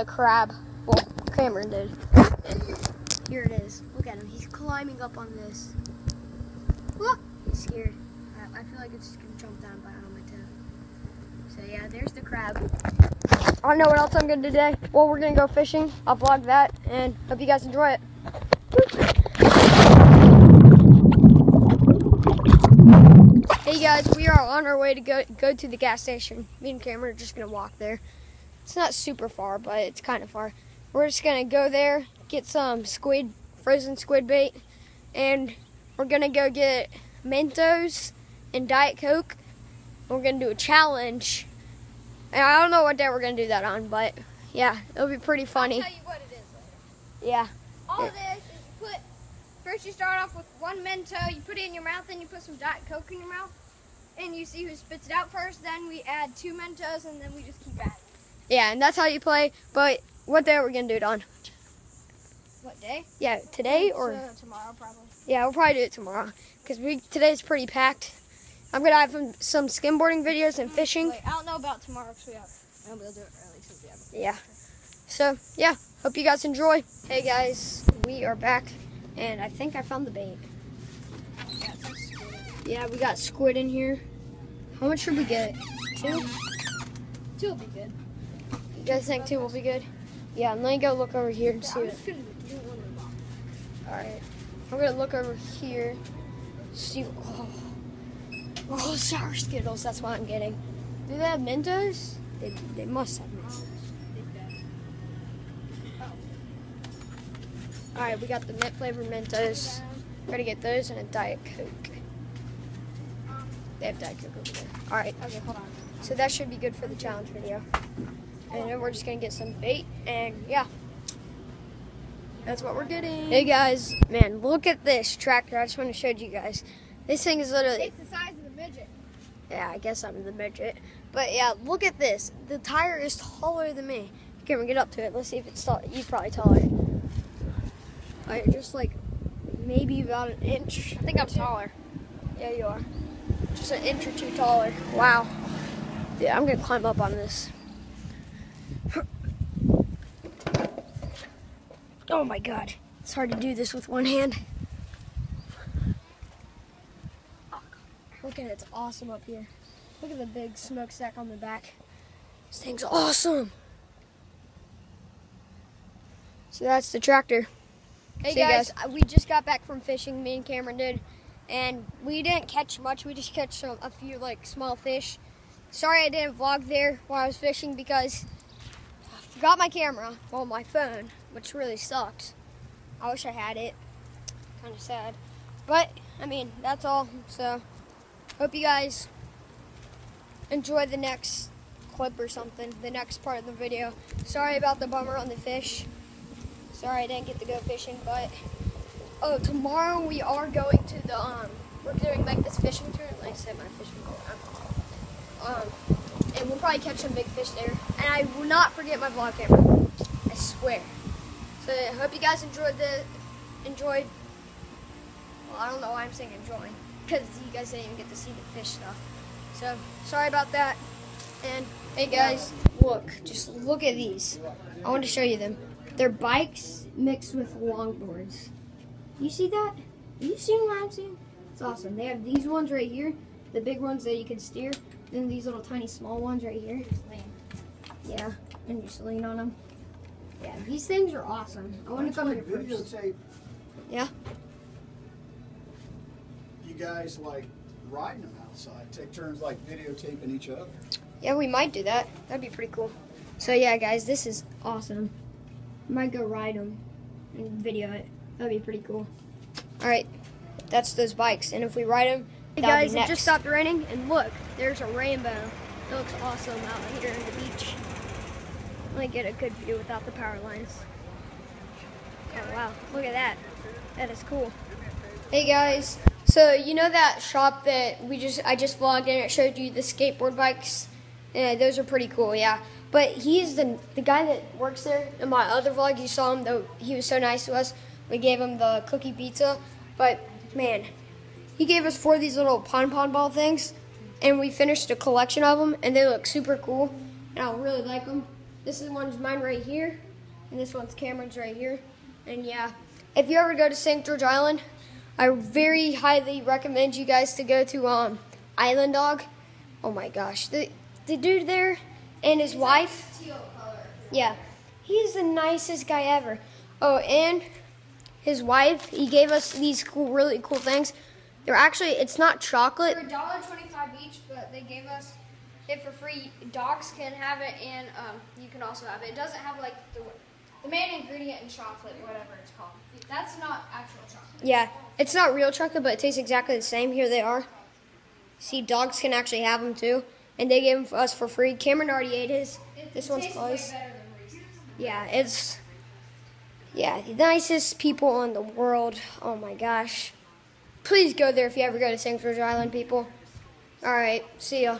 a crab. Well, Cameron did. Here it is. Look at him. He's climbing up on this. Look, he's scared. I, I feel like it's just gonna jump down bite on my toe. So yeah, there's the crab. I don't know what else I'm gonna do today. Well, we're gonna go fishing. I'll vlog that, and hope you guys enjoy it. Hey guys, we are on our way to go go to the gas station. Me and Cameron are just gonna walk there. It's not super far, but it's kind of far. We're just gonna go there, get some squid, frozen squid bait, and we're gonna go get Mentos and Diet Coke. We're gonna do a challenge. And I don't know what day we're gonna do that on, but yeah, it'll be pretty funny. I'll tell you what it is later. Yeah. All this is you put first you start off with one Mento, you put it in your mouth, then you put some Diet Coke in your mouth, and you see who spits it out first. Then we add two Mentos, and then we just keep adding. Yeah, and that's how you play. But what day are we gonna do it on? What day? Yeah, today or So, tomorrow probably. yeah, we'll probably do it tomorrow because we today's pretty packed. I'm gonna have some, some skimboarding videos and fishing. Wait, I don't know about tomorrow because we have. Maybe we'll do it early since we have. Yeah. So yeah, hope you guys enjoy. Hey guys, we are back, and I think I found the bait. Yeah, some squid. Yeah, we got squid in here. How much should we get? Two? Two will be good. You guys think two will be good? Yeah, and me go look over here and see. I'm What, just gonna do one in the box. all right, I'm gonna look over here. See. Oh, oh, sour Skittles. That's what I'm getting. Do they have Mentos? They, they must have Mentos. All right, we got the mint flavored Mentos. Gonna get those and a Diet Coke. They have Diet Coke over there. All right, Okay, hold on. so that should be good for the challenge video. And then we're just gonna get some bait, and yeah, that's what we're getting. Hey guys, man, look at this tractor. I just want to show you guys. This thing is literally, It's the size of the midget. yeah, I guess I'm the midget. But yeah, look at this. The tire is taller than me. Can we get up to it? Let's see if it's tall. You're probably taller. All right, just like maybe about an inch. I think I'm taller. Yeah, you are. Just an inch or two taller. Wow. Yeah, I'm gonna climb up on this. Oh my god. It's hard to do this with one hand. Look at it, it's awesome up here. Look at the big smokestack on the back. This thing's awesome. So that's the tractor. Hey you guys, uh, we just got back from fishing. Me and Cameron did, and we didn't catch much. We just catch some, a few like small fish. Sorry I didn't vlog there while I was fishing because I forgot my camera, well my phone, which really sucked. I wish I had it. Kind of sad, but I mean that's all. So hope you guys enjoy the next clip or something, the next part of the video. Sorry about the bummer on the fish. Sorry I didn't get to go fishing, but oh, tomorrow we are going to the um, we're doing like this fishing tour. Like I said, my fishing tour. Um, and we'll probably catch some big fish there. And I will not forget my vlog camera. I swear. So I hope you guys enjoyed the enjoyed. Well, I don't know why I'm saying enjoying because you guys didn't even get to see the fish stuff. So sorry about that. And hey guys, look, just look at these. I want to show you them. They're bikes mixed with longboards. You see that? Are you seeing what I'm seeing? It's awesome. They have these ones right here, the big ones that you can steer. Then these little tiny small ones right here. Yeah, and you just lean on them. Yeah, these things are awesome. I want to come here first. videotape. Yeah. You guys like riding them outside. Take turns like videotaping each other. Yeah, we might do that. That'd be pretty cool. So yeah, guys, this is awesome. Might go ride them and video it. That'd be pretty cool. All right, that's those bikes, and if we ride them, hey That'll be guys, it just stopped raining, and look, there's a rainbow. It looks awesome out here on the beach. Me get a good view without the power lines. Oh wow, look at that. That is cool. Hey guys, so you know that shop that we just I just vlogged and it showed you the skateboard bikes? Yeah, those are pretty cool, yeah. But he's the the guy that works there. In my other vlog, you saw him though. He was so nice to us. We gave him the cookie pizza. But man, he gave us four of these little pon pon ball things, and we finished a collection of them, and they look super cool. And I really like them. This is one's mine right here, and this one's Cameron's right here. And yeah, if you ever go to St. George Island, I very highly recommend you guys to go to um Island Dog. Oh my gosh, the the dude there and his wife. Teal color. Yeah, he's the nicest guy ever. Oh, and his wife, he gave us these cool, really cool things. They're actually, it's not chocolate. For $1.25 each, but they gave us it for free. Dogs can have it, and um, you can also have it. It doesn't have like the the main ingredient in chocolate, whatever it's called. That's not actual chocolate. Yeah, it's not real chocolate, but it tastes exactly the same. Here they are. See, dogs can actually have them too, and they gave them for us for free. Cameron already ate his. It, This it one's tastes closed. way better than Reese's. Yeah, it's yeah the nicest people in the world. Oh my gosh! Please go there if you ever go to St. George Island, people. All right, see ya.